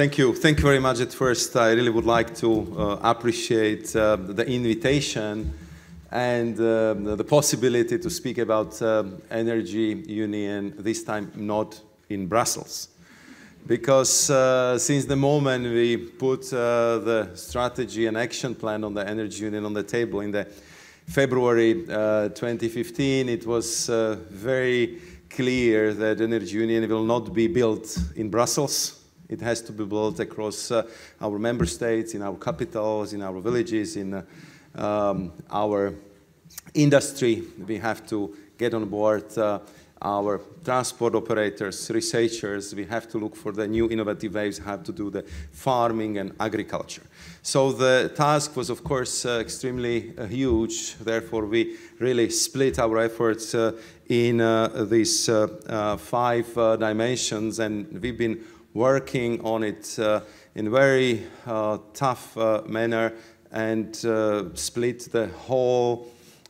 Thank you. Thank you very much. At first, I really would like to uh, appreciate uh, the invitation and uh, the possibility to speak about um, energy union, this time not in Brussels. Because uh, since the moment we put uh, the strategy and action plan on the energy union on the table in the February uh, 2015, it was very clear that energy union will not be built in Brussels, it has to be built across uh, our member states, in our capitals, in our villages, in uh, um, our industry. We have to get on board uh, our transport operators, researchers. We have to look for the new innovative ways how to do the farming and agriculture. So the task was, of course, uh, extremely uh, huge. Therefore, we really split our efforts uh, in these five dimensions, and we've been working on it uh, in a very uh, tough uh, manner and split the whole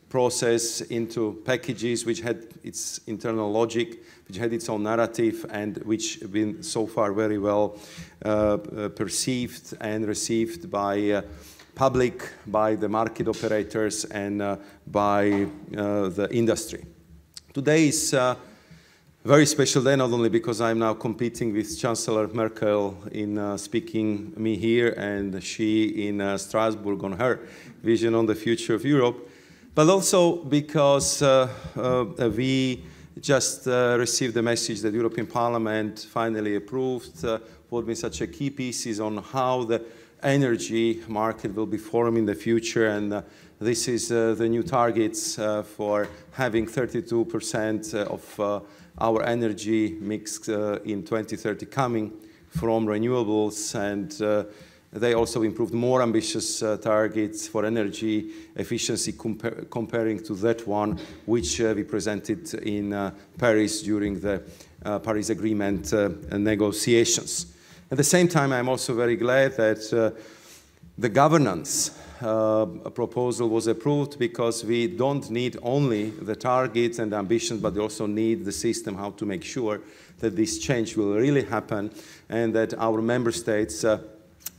process into packages which had its internal logic, which had its own narrative, and which have been so far very well uh, perceived and received by uh, public, by the market operators, and uh, by the industry. Today's very special day, not only because I'm now competing with Chancellor Merkel in uh, speaking me here and she in uh, Strasbourg on her vision on the future of Europe, but also because uh, uh we just uh, received the message that the European Parliament finally approved uh, what been such a key pieces on how the energy market will be formed in the future and this is the new targets for having 32% of our energy mix uh, in 2030 coming from renewables and uh, they also improved more ambitious uh, targets for energy efficiency compa comparing to that one which uh, we presented in uh, Paris during the uh, Paris Agreement negotiations. At the same time, I'm also very glad that the governance uh, proposal was approved because we don't need only the targets and ambitions, but we also need the system how to make sure that this change will really happen and that our member states uh,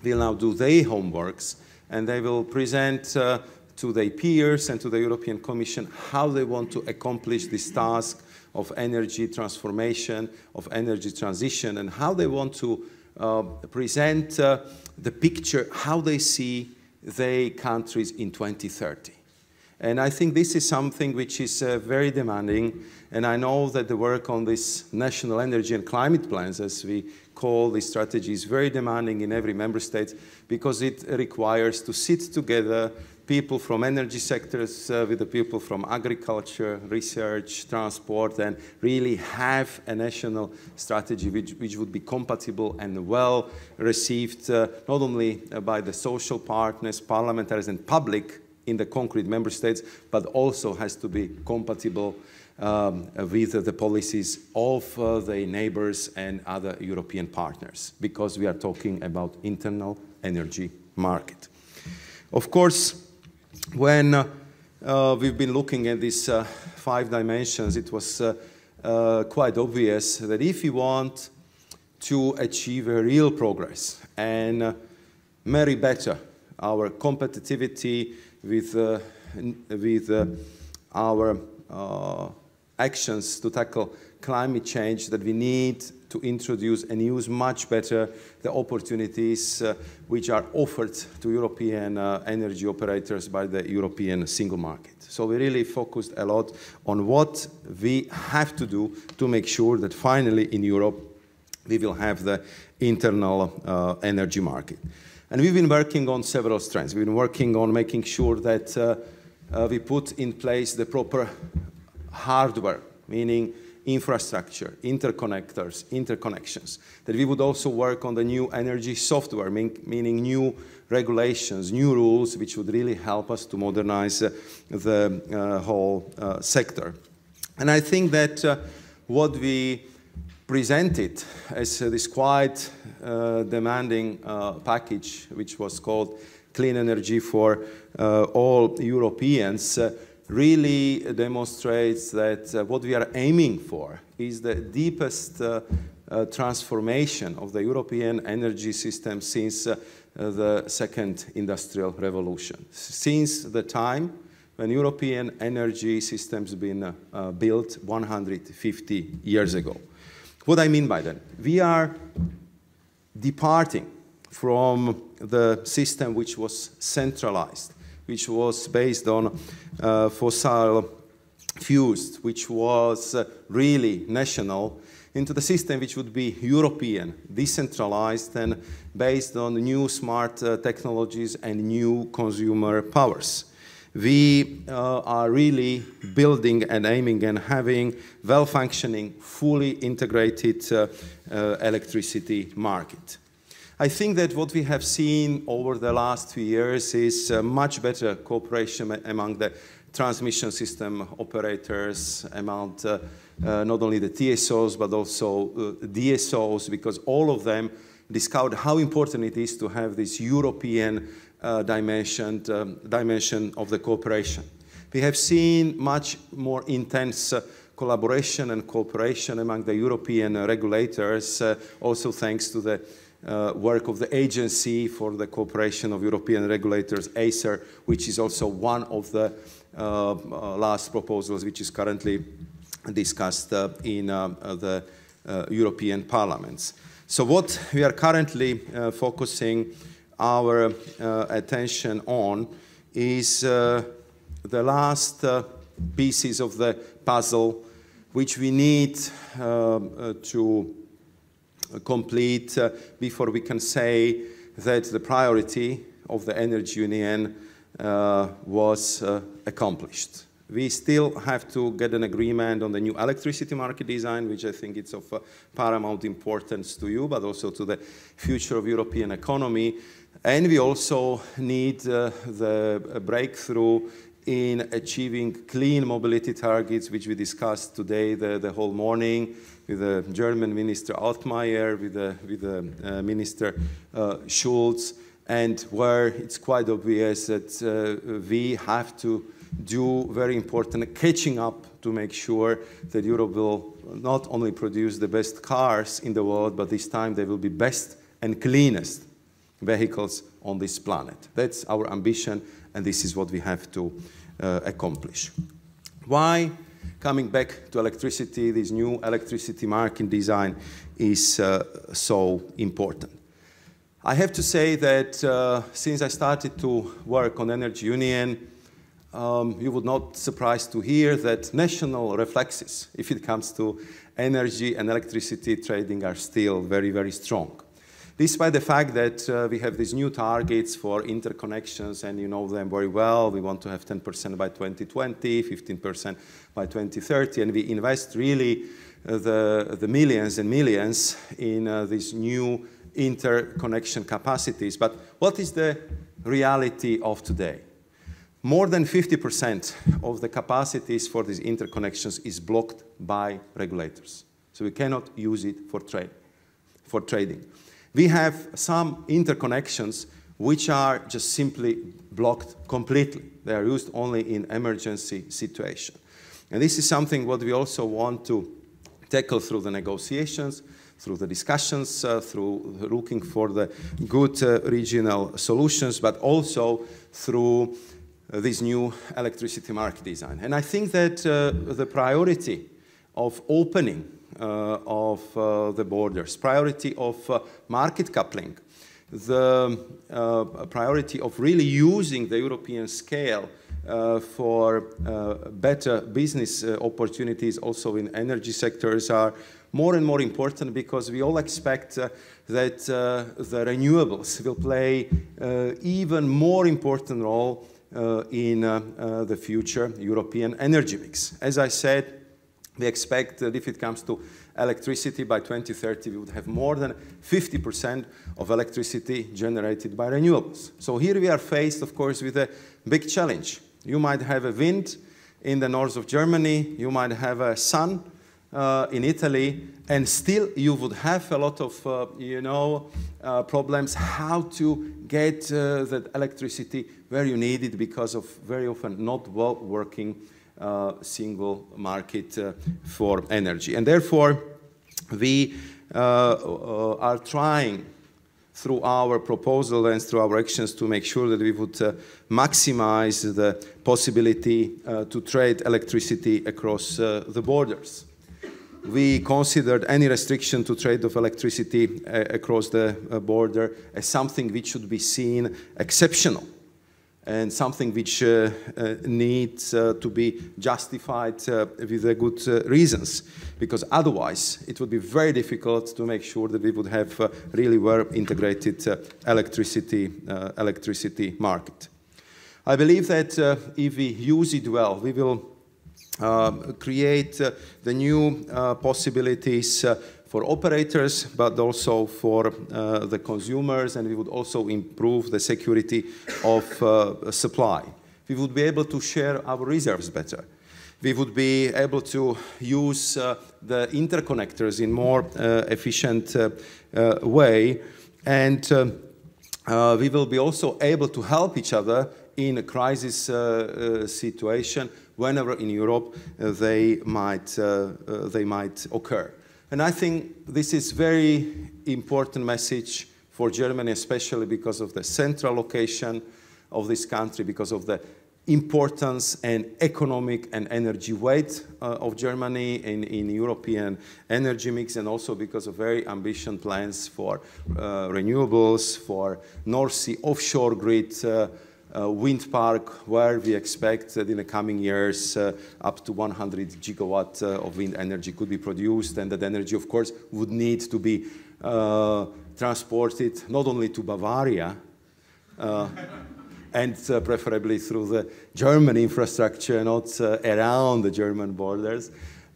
will now do their homeworks and they will present uh, to their peers and to the European Commission how they want to accomplish this task of energy transformation, of energy transition, and how they want to uh, present uh, the picture, how they see their countries in 2030. And I think this is something which is uh, very demanding. And I know that the work on this national energy and climate plans, as we call this strategy, is very demanding in every member state because it requires to sit together people from energy sectors uh, with the people from agriculture, research, transport, and really have a national strategy which, which would be compatible and well received uh, not only by the social partners, parliamentaries, and public in the concrete member states, but also has to be compatible um, with the policies of uh, the neighbors and other European partners, because we are talking about internal energy market. Of course, when uh, uh, we've been looking at these uh, five dimensions, it was uh, uh, quite obvious that if we want to achieve a real progress and uh, marry better our competitivity with, with our actions to tackle climate change, that we need to introduce and use much better the opportunities uh, which are offered to European uh, energy operators by the European single market. So we really focused a lot on what we have to do to make sure that finally in Europe we will have the internal uh, energy market. And we've been working on several strands. We've been working on making sure that uh, uh, we put in place the proper hardware, meaning infrastructure, interconnectors, interconnections. That we would also work on the new energy software, mean, meaning new regulations, new rules, which would really help us to modernize uh, the uh, whole uh, sector. And I think that uh, what we presented as this quite uh, demanding uh, package, which was called Clean Energy for All Europeans, really demonstrates that uh, what we are aiming for is the deepest uh, uh, transformation of the European energy system since uh, the second industrial revolution. Since the time when European energy systems been uh, built 150 years ago. What I mean by that? We are departing from the system which was centralized, which was based on uh, fossil fuels, which was uh, really national, into the system which would be European, decentralized, and based on new smart uh, technologies and new consumer powers. We uh, are really building and aiming and having well-functioning, fully integrated uh, uh, electricity market. I think that what we have seen over the last few years is much better cooperation among the transmission system operators, among uh, uh, not only the TSOs but also uh, DSOs, because all of them discovered how important it is to have this European uh, dimension, um, dimension of the cooperation. We have seen much more intense uh, collaboration and cooperation among the European uh, regulators, also thanks to the uh, work of the Agency for the Cooperation of European Regulators, ACER, which is also one of the uh, uh, last proposals which is currently discussed uh, in the European parliaments. So what we are currently focusing our attention on is the last pieces of the puzzle which we need to complete uh, before we can say that the priority of the energy union uh, was uh, accomplished. We still have to get an agreement on the new electricity market design, which I think is of uh, paramount importance to you, but also to the future of European economy. And we also need uh, the breakthrough in achieving clean mobility targets, which we discussed today the, the whole morning with the German Minister Altmaier, with the, with the uh, Minister uh, Schulz and where it's quite obvious that uh, we have to do very important catching up to make sure that Europe will not only produce the best cars in the world, but this time they will be best and cleanest vehicles on this planet. That's our ambition, and this is what we have to uh, accomplish. Why, coming back to electricity, this new electricity market design is uh, so important? I have to say that uh, since I started to work on Energy Union, um, you would not surprise to hear that national reflexes, if it comes to energy and electricity trading, are still very, very strong. Despite the fact that uh, we have these new targets for interconnections, and you know them very well, we want to have 10% by 2020, 15% by 2030, and we invest really uh, the, the millions and millions in uh, these new interconnection capacities. But what is the reality of today? More than 50% of the capacities for these interconnections is blocked by regulators. So we cannot use it for, trade, for trading. We have some interconnections which are just simply blocked completely. They are used only in emergency situation. And this is something what we also want to tackle through the negotiations through the discussions, uh, through looking for the good uh, regional solutions, but also through uh, this new electricity market design. And I think that uh, the priority of opening of uh, the borders, priority of market coupling, the priority of really using the European scale uh, for uh, better business uh, opportunities also in energy sectors are more and more important because we all expect uh, that uh, the renewables will play uh, even more important role uh, in uh, uh, the future European energy mix. As I said, we expect that if it comes to electricity by 2030, we would have more than 50% of electricity generated by renewables. So here we are faced, of course, with a big challenge. You might have a wind in the north of Germany, you might have a sun uh, in Italy, and still you would have a lot of, uh, you know, uh, problems how to get uh, that electricity where you need it because of very often not well working single market uh, for energy. And therefore, we are trying through our proposal and through our actions to make sure that we would uh, maximize the possibility uh, to trade electricity across uh, the borders. We considered any restriction to trade of electricity uh, across the uh, border as something which should be seen exceptional and something which uh, uh, needs uh, to be justified uh, with good uh, reasons, because otherwise it would be very difficult to make sure that we would have uh, really well integrated electricity, electricity market. I believe that if we use it well, we will create the new possibilities for operators, but also for uh, the consumers, and we would also improve the security of uh, supply. We would be able to share our reserves better. We would be able to use uh, the interconnectors in more uh, efficient uh, uh, way, and we will be also able to help each other in a crisis situation whenever in Europe they might they might occur. And I think this is very important message for Germany, especially because of the central location of this country, because of the importance and economic and energy weight uh, of Germany in, in European energy mix and also because of very ambitious plans for uh, renewables, for North Sea offshore grid, uh, wind park where we expect that in the coming years uh, up to 100 gigawatt uh, of wind energy could be produced. And that energy of course would need to be uh, transported not only to Bavaria uh, and uh, preferably through the German infrastructure not around the German borders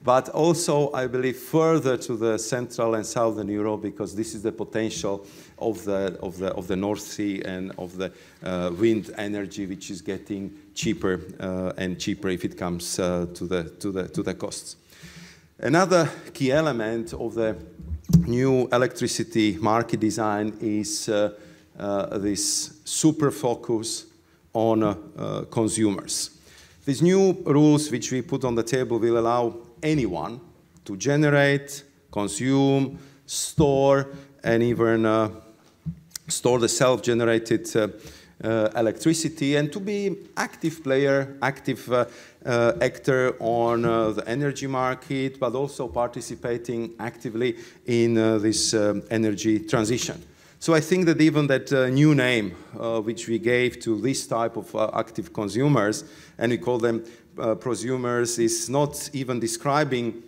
but also I believe further to the central and southern Europe because this is the potential of the, of the, of the North Sea and of the uh, wind energy, which is getting cheaper uh, and cheaper if it comes uh, to, the, to, the, to the costs. Another key element of the new electricity market design is uh, uh, this super focus on uh, consumers. These new rules which we put on the table will allow anyone to generate, consume, store, and even uh, store the self-generated uh, uh, electricity and to be active player, active uh, uh, actor on uh, the energy market, but also participating actively in this um, energy transition. So I think that even that new name which we gave to this type of active consumers, and we call them prosumers, is not even describing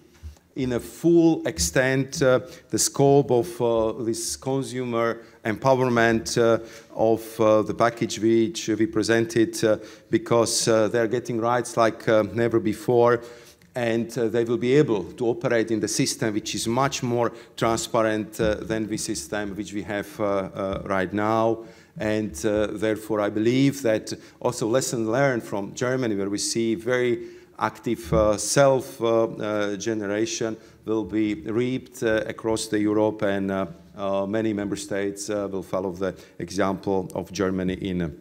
in a full extent uh, the scope of uh, this consumer empowerment uh, of uh, the package which we presented uh, because uh, they're getting rights like never before and they will be able to operate in the system which is much more transparent than the system which we have right now and therefore I believe that also lesson learned from Germany where we see very active uh, self-generation uh, uh, will be reaped across the Europe and many member states will follow the example of Germany in,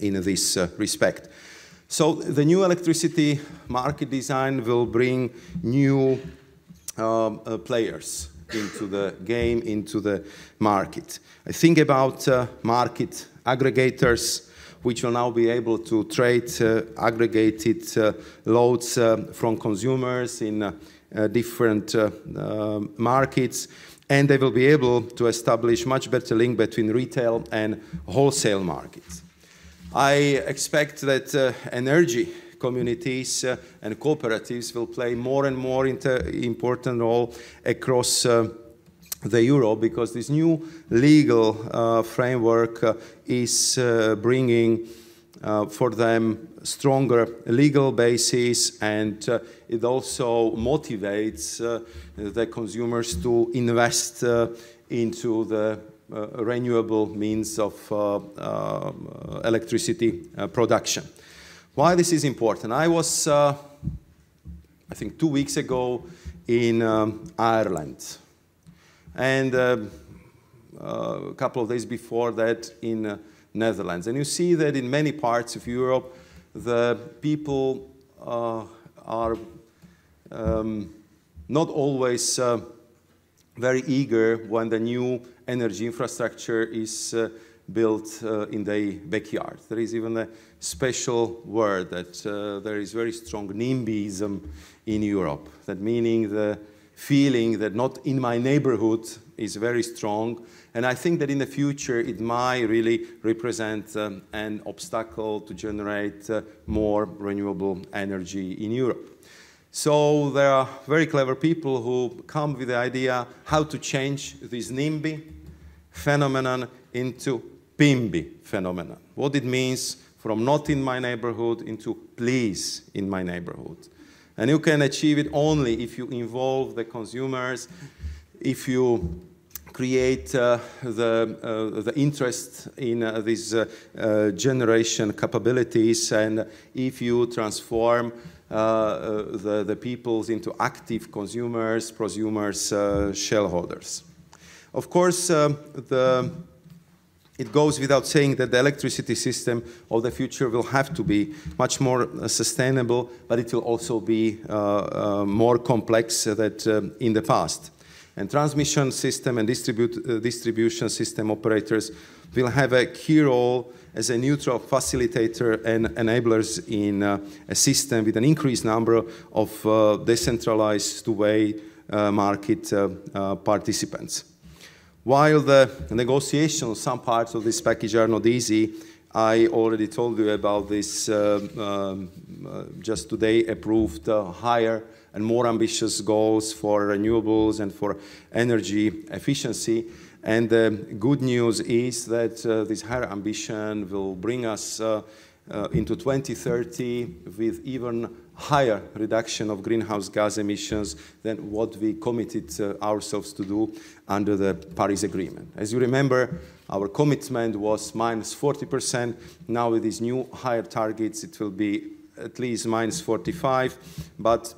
in this respect. So the new electricity market design will bring new um, uh, players into the game, into the market. I think about uh, market aggregators, which will now be able to trade uh, aggregated uh, loads uh, from consumers in different markets and they will be able to establish much better link between retail and wholesale markets. I expect that uh, energy communities uh, and cooperatives will play more and more important role across uh, the euro because this new legal uh, framework is bringing uh, for them stronger legal basis and uh, it also motivates uh, the consumers to invest into the renewable means of electricity production. Why this is important? I was, I think two weeks ago in um, Ireland and uh, uh, a couple of days before that in uh, Netherlands. And you see that in many parts of Europe, the people uh, are um, not always uh, very eager when the new energy infrastructure is uh, built uh, in their backyard. There is even a special word that uh, there is very strong NIMBYism in Europe, that meaning the feeling that not in my neighborhood is very strong. And I think that in the future it might really represent um, an obstacle to generate uh, more renewable energy in Europe. So there are very clever people who come with the idea how to change this NIMBY phenomenon into PIMBY phenomenon. What it means from not in my neighborhood into please in my neighborhood. And you can achieve it only if you involve the consumers, if you create uh, the, uh, the interest in uh, these uh, uh, generation capabilities and if you transform uh, the, the peoples into active consumers, prosumers, shareholders. Of course, the, it goes without saying that the electricity system of the future will have to be much more sustainable, but it will also be more complex than in the past. And transmission system and distribute, distribution system operators will have a key role as a neutral facilitator and enablers in uh, a system with an increased number of uh, decentralized uh, market uh, uh, participants. While the negotiations, on some parts of this package are not easy, I already told you about this uh, um, just today approved higher and more ambitious goals for renewables and for energy efficiency. And the good news is that uh, this higher ambition will bring us uh, uh, into 2030 with even higher reduction of greenhouse gas emissions than what we committed uh, ourselves to do under the Paris Agreement. As you remember, our commitment was minus 40%. Now with these new higher targets, it will be at least minus 45. But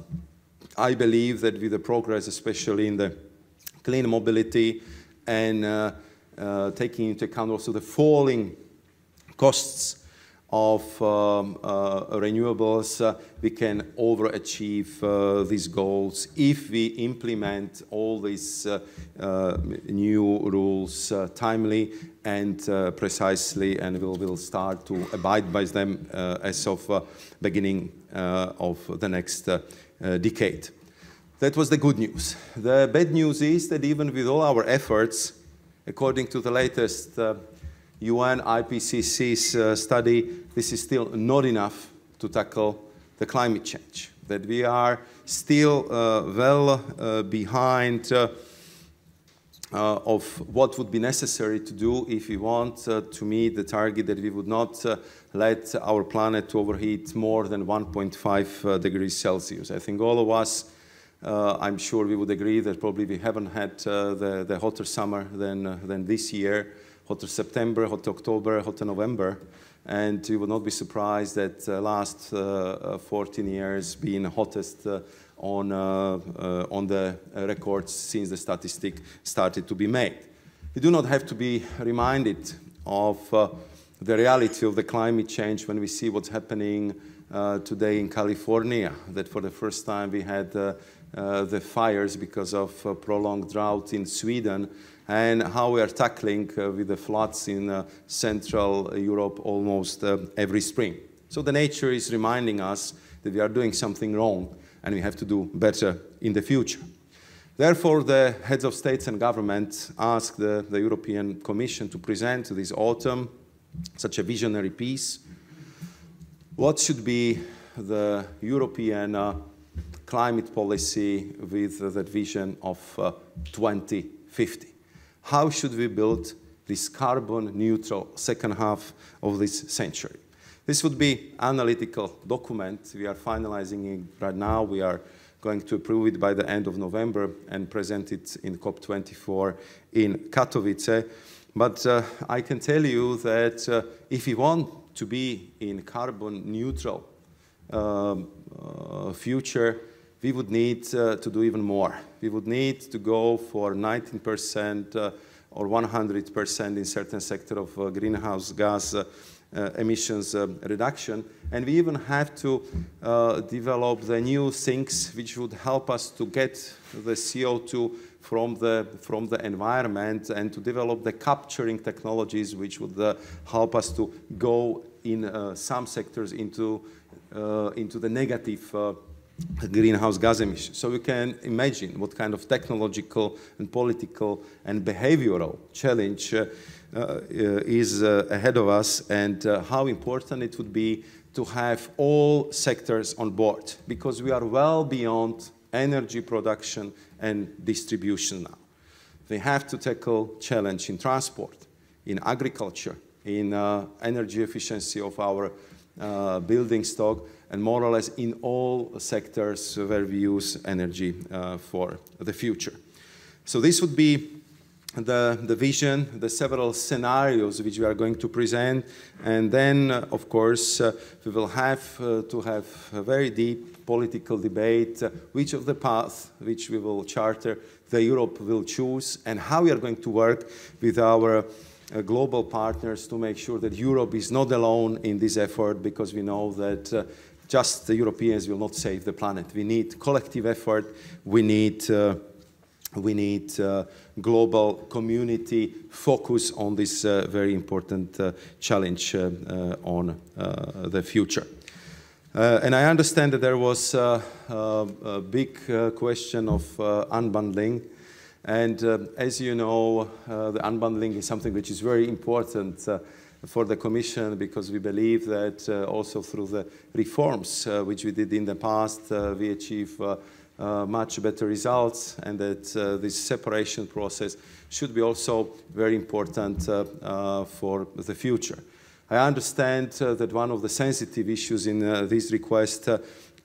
I believe that with the progress, especially in the clean mobility, and uh, uh, taking into account also the falling costs of um, uh, renewables, uh, we can overachieve uh, these goals if we implement all these new rules timely and precisely, and we'll, we'll, start to abide by them as of beginning of the next decade. That was the good news. The bad news is that even with all our efforts, according to the latest uh, UN IPCC's uh, study, this is still not enough to tackle the climate change. That we are still uh, well uh, behind uh, uh, of what would be necessary to do if we want to meet the target that we would not let our planet to overheat more than 1.5 degrees Celsius. I think all of us uh, I'm sure we would agree that probably we haven't had uh, the, the hotter summer than, uh, than this year, hotter September, hotter October, hotter November. And you will not be surprised that uh, last uh, uh, 14 years being hottest on, on the records since the statistic started to be made. We do not have to be reminded of the reality of the climate change when we see what's happening today in California, that for the first time we had uh, the fires because of uh, prolonged drought in Sweden and how we are tackling uh, with the floods in Central Europe almost every spring. So the nature is reminding us that we are doing something wrong and we have to do better in the future. Therefore, the heads of states and government asked the, the, European Commission to present this autumn such a visionary piece. What should be the European uh, climate policy with that vision of uh, 2050. How should we build this carbon neutral second half of this century? This would be analytical document. We are finalizing it right now. We are going to approve it by the end of November and present it in COP24 in Katowice. But uh, I can tell you that uh, if we want to be in carbon neutral um, uh, future, we would need uh, to do even more. We would need to go for 19% uh, or 100% in certain sector of uh, greenhouse gas uh, emissions uh, reduction. And we even have to uh, develop the new things which would help us to get the CO2 from the, from the environment and to develop the capturing technologies which would help us to go in some sectors into, into the negative greenhouse gas emissions. So you can imagine what kind of technological and political and behavioral challenge uh, uh, is uh, ahead of us and how important it would be to have all sectors on board because we are well beyond energy production and distribution now. We have to tackle challenge in transport, in agriculture, in uh, energy efficiency of our uh, building stock, and more or less in all sectors where we use energy uh, for the future. So this would be the, the vision, the several scenarios which we are going to present, and then, uh, of course, uh, we will have uh, to have a very deep political debate, uh, which of the paths which we will charter the Europe will choose, and how we are going to work with our uh, global partners to make sure that Europe is not alone in this effort, because we know that just the Europeans will not save the planet. We need collective effort. We need we need uh, global community focus on this uh, very important uh, challenge uh, uh, on uh, the future. and I understand that there was a big question of unbundling. And as you know, the unbundling is something which is very important for the Commission because we believe that also through the reforms which we did in the past, we achieve uh, much better results and that uh, this separation process should be also very important uh, uh for the future. I understand uh, that one of the sensitive issues in uh, this request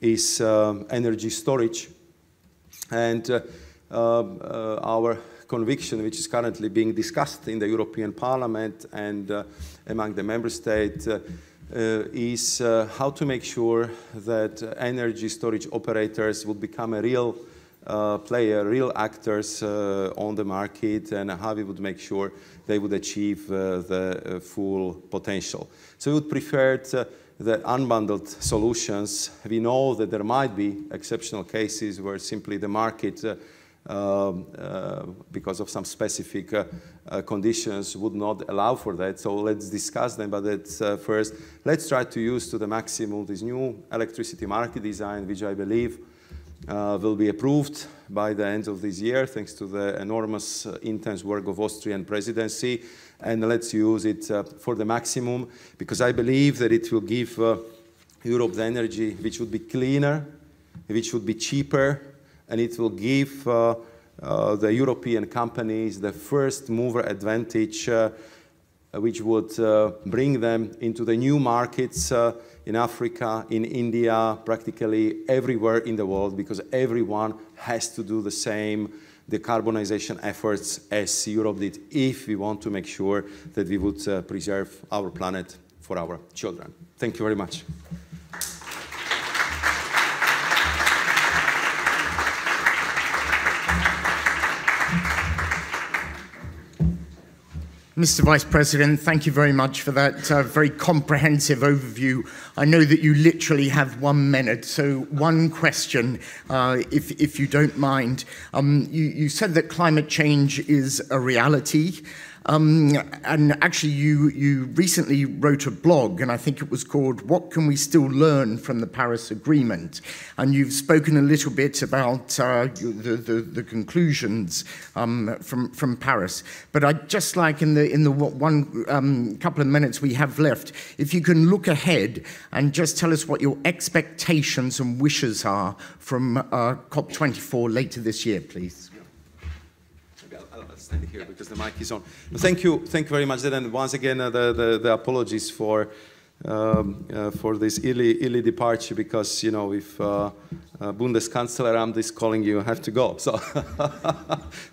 is energy storage and our conviction which is currently being discussed in the European Parliament and among the member states uh, is uh, how to make sure that energy storage operators would become a real uh, player, real actors uh, on the market, and how we would make sure they would achieve uh, the uh, full potential. So we would prefer the unbundled solutions. We know that there might be exceptional cases where simply the market uh, because of some specific uh, uh, conditions would not allow for that. So let's discuss them, but uh, first, let's try to use to the maximum this new electricity market design, which I believe uh, will be approved by the end of this year, thanks to the enormous, uh, intense work of Austrian presidency. And let's use it for the maximum, because I believe that it will give Europe the energy which would be cleaner, which would be cheaper, and it will give uh, uh, the European companies the first mover advantage uh, which would bring them into the new markets in Africa, in India, practically everywhere in the world because everyone has to do the same decarbonization efforts as Europe did if we want to make sure that we would uh, preserve our planet for our children. Thank you very much. Mr. Vice President, thank you very much for that uh, very comprehensive overview. I know that you literally have one minute, so one question, uh, if, if you don't mind. Um, you, you said that climate change is a reality. Um, and actually, you, you recently wrote a blog, and I think it was called What Can We Still Learn from the Paris Agreement? And you've spoken a little bit about uh, the, the, the, conclusions um, from, from Paris. But I'd just like, in the, in the one um, couple of minutes we have left, if you can look ahead and just tell us what your expectations and wishes are from uh, COP24 later this year, please stand here because the mic is on. Thank you, thank you very much. And once again, uh, the, the, the, apologies for um, uh, for this early, early departure because you know if uh, uh, Bundeskanzleramt is calling you, have to go. So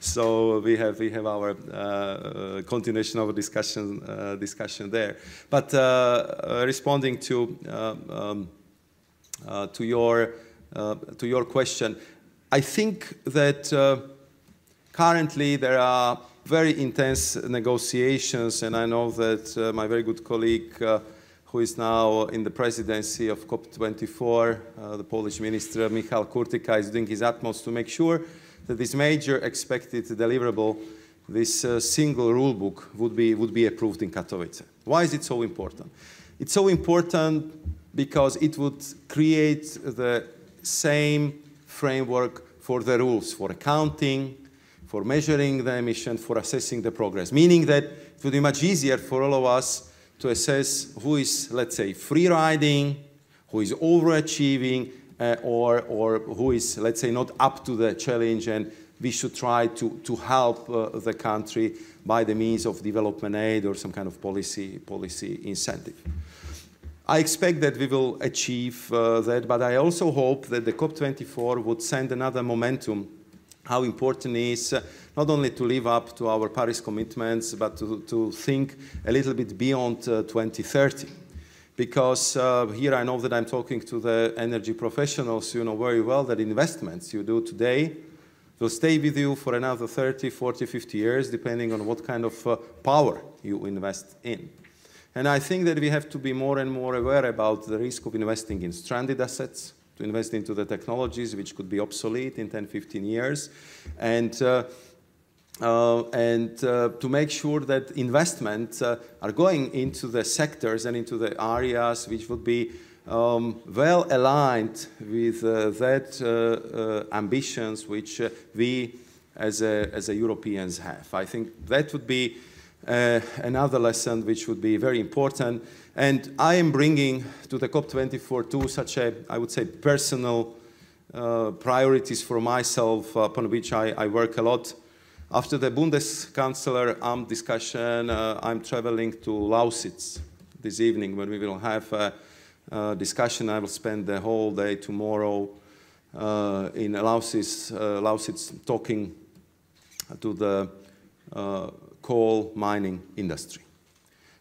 so we have we have our uh, continuation of discussion uh, discussion there. But uh, responding to um, to your to your question, I think that Currently, there are very intense negotiations, and I know that uh, my very good colleague uh, who is now in the presidency of COP24, uh, the Polish minister Michał Kurtyka is doing his utmost to make sure that this major expected deliverable, this uh, single rule book, would be, would be approved in Katowice. Why is it so important? It's so important because it would create the same framework for the rules for accounting, for measuring the emission, for assessing the progress, meaning that it would be much easier for all of us to assess who is, let's say, free riding, who is overachieving, uh, or, or who is, let's say, not up to the challenge, and we should try to, to help uh, the country by the means of development aid or some kind of policy, policy incentive. I expect that we will achieve uh, that, but I also hope that the COP24 would send another momentum how important it is not only to live up to our Paris commitments, but to, to think a little bit beyond uh, 2030 because uh, here I know that I'm talking to the energy professionals, you know very well that investments you do today will stay with you for another 30, 40, 50 years, depending on what kind of uh, power you invest in. And I think that we have to be more and more aware about the risk of investing in stranded assets, to invest into the technologies which could be obsolete in 10, 15 years, and uh, uh, and uh, to make sure that investments uh, are going into the sectors and into the areas which would be um, well aligned with uh, that uh, ambitions which we as a, as a Europeans have. I think that would be another lesson which would be very important. And I am bringing to the COP24 two such a, I would say, personal priorities for myself upon which I, I work a lot. After the Bundeskanzleramt discussion, uh, I'm traveling to Lausitz this evening when we will have a, a discussion. I will spend the whole day tomorrow uh, in Lausitz, uh, Lausitz talking to the uh, coal mining industry.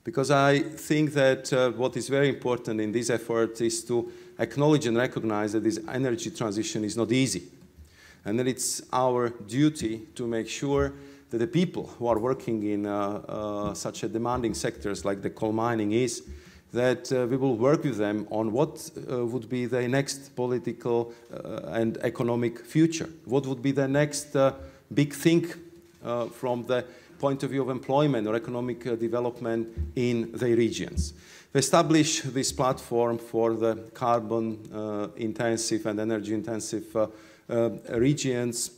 Because I think that uh, what is very important in this effort is to acknowledge and recognize that this energy transition is not easy and that it's our duty to make sure that the people who are working in uh, uh, such a demanding sectors like the coal mining is, that uh, we will work with them on what uh, would be the next political uh, and economic future. What would be the next uh, big thing Uh, from the point of view of employment or economic uh, development in the regions. We establish this platform for the carbon uh, intensive and energy intensive uh, regions,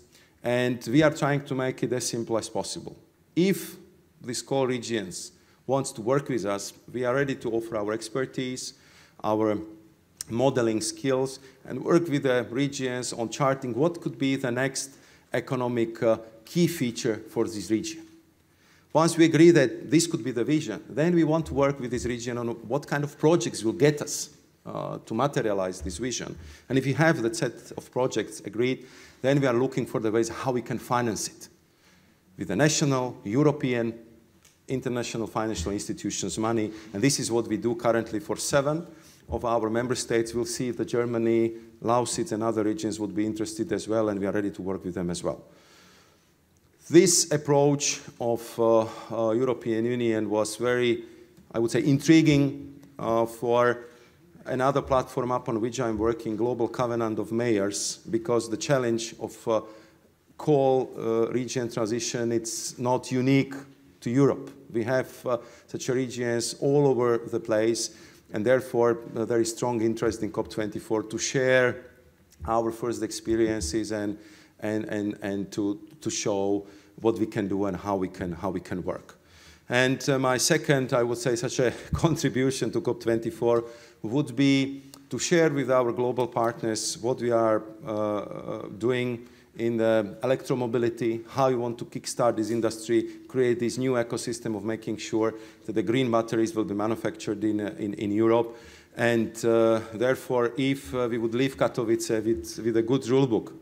and we are trying to make it as simple as possible. If these core regions wants to work with us, we are ready to offer our expertise, our modeling skills, and work with the regions on charting what could be the next economic uh, key feature for this region. Once we agree that this could be the vision, then we want to work with this region on what kind of projects will get us uh, to materialize this vision. And if you have that set of projects agreed, then we are looking for the ways how we can finance it with the national, European, international financial institutions money. And this is what we do currently for seven of our member states. We'll see if the Germany, Lausitz, and other regions would be interested as well, and we are ready to work with them as well. This approach of uh, uh, European Union was very, I would say, intriguing uh, for another platform upon which I'm working, Global Covenant of Mayors, because the challenge of uh, coal uh, region transition, it's not unique to Europe. We have uh, such regions all over the place, and therefore there is strong interest in COP24 to share our first experiences and, and, and, and to, to show what we can do and how we can, how we can work. And uh, my second, I would say, such a contribution to COP24 would be to share with our global partners what we are uh, uh, doing in the electromobility, how we want to kickstart this industry, create this new ecosystem of making sure that the green batteries will be manufactured in, uh, in, in, Europe. And uh, therefore, if uh, we would leave Katowice with, with a good rule book,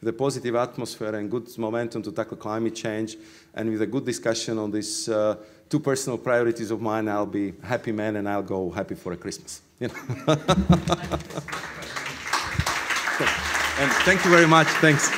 with a positive atmosphere and good momentum to tackle climate change, and with a good discussion on these uh, two personal priorities of mine, I'll be happy man and I'll go happy for a Christmas. You know? and thank you very much. Thanks.